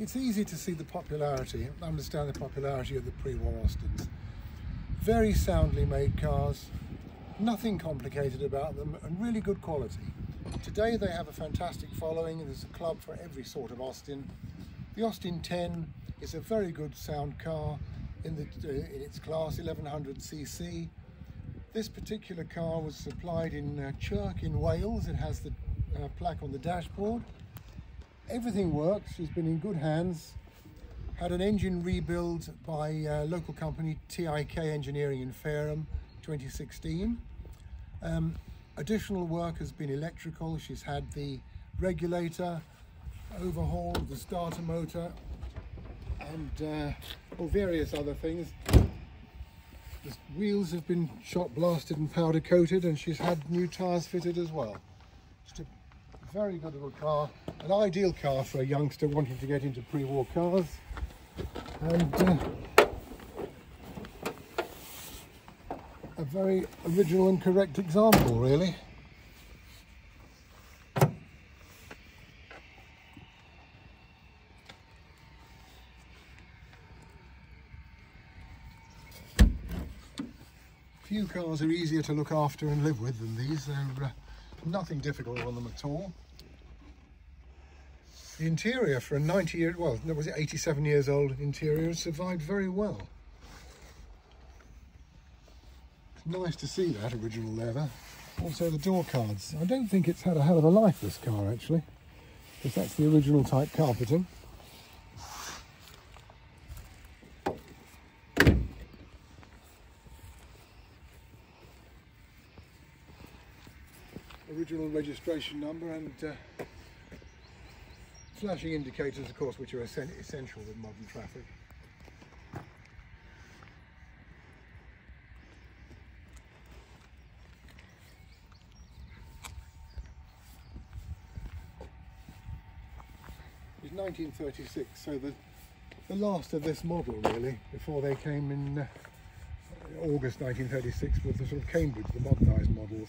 it's easy to see the popularity, understand the popularity of the pre-war Austins. Very soundly made cars, nothing complicated about them, and really good quality. Today they have a fantastic following, there's a club for every sort of Austin. The Austin 10 is a very good sound car in, the, uh, in its class, 1100cc. This particular car was supplied in uh, Chirk in Wales. It has the uh, plaque on the dashboard. Everything works, she's been in good hands. Had an engine rebuild by uh, local company TIK Engineering in Fareham 2016. Um, additional work has been electrical. She's had the regulator overhauled, the starter motor, and uh, well, various other things. The wheels have been shot blasted and powder coated, and she's had new tyres fitted as well. Just a very good little car, an ideal car for a youngster wanting to get into pre-war cars. And uh, a very original and correct example, really. Few cars are easier to look after and live with than these. They're uh, nothing difficult on them at all. The interior for a 90 year, well, was it 87 years old interior, survived very well. It's nice to see that original leather. Also the door cards. I don't think it's had a hell of a life, this car, actually, because that's the original type carpeting. Original registration number and uh, flashing indicators of course which are essential with modern traffic. It's 1936 so the, the last of this model really before they came in uh, August 1936 with the sort of Cambridge, the modernised models.